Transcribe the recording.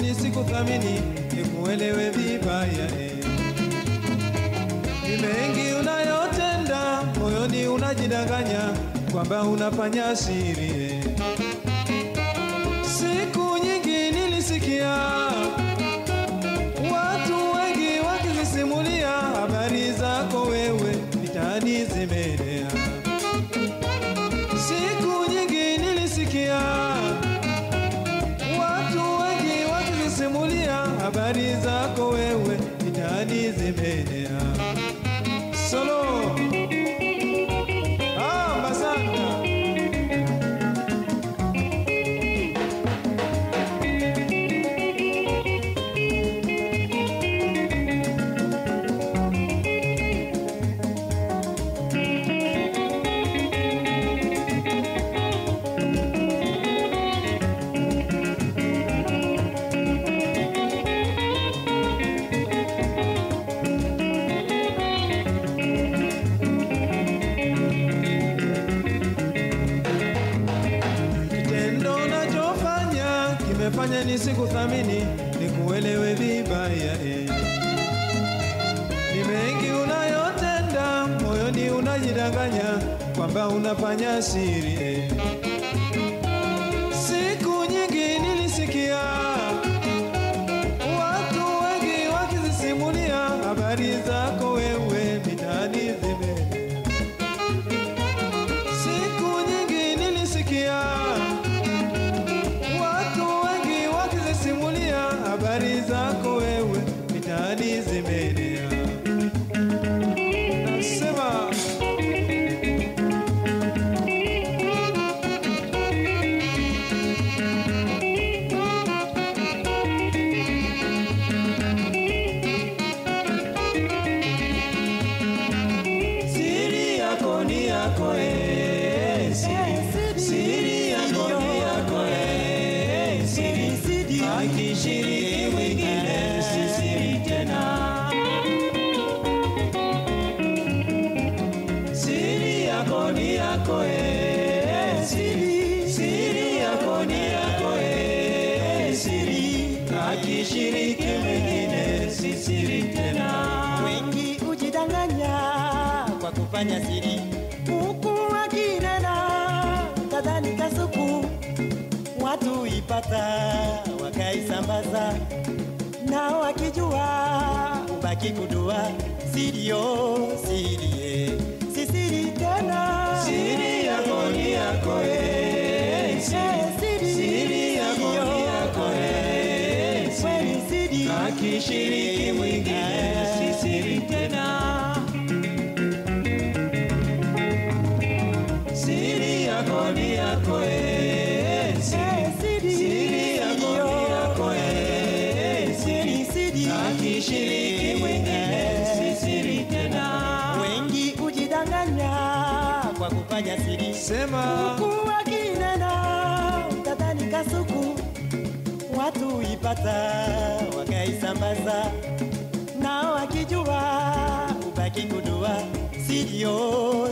nisikuthamini, nikuelewe vibaya eh. Ni mengi unayotenda, moyoni unajidanganya kwamba unafanya siri eh. Siku nyingi nilisikia watu wengi wakizisimulia habari zako wewe mitaani zimeenea. Kimefanya nisikuthamini, nikuelewe vibaya eh. Ni mengi unayotenda, moyoni unajidanganya kwamba unafanya siri eh. Yako eh, siri, yako ni yako eh, siri, akishiriki mwingine si siri tena. Siri yako ni yako siri, siri yako ni yako siri, akishiriki mwingine si siri tena. Wengi hujidanganya kwa kufanya siri, watu ipata wakaisambaza, na wakijua ubaki kudua sirio sirie. Sisiri tena. Siri yako ni yako eh, siri, siri yako ni yako eh, Kweli siri, siri. akishiriki mwingine kufanya siri. Sema. Huku wakinena utadhani kasuku, watu ipata wakaisambaza, na wakijua ubaki kudua. Sirio